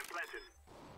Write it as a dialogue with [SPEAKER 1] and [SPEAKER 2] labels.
[SPEAKER 1] I'm planted.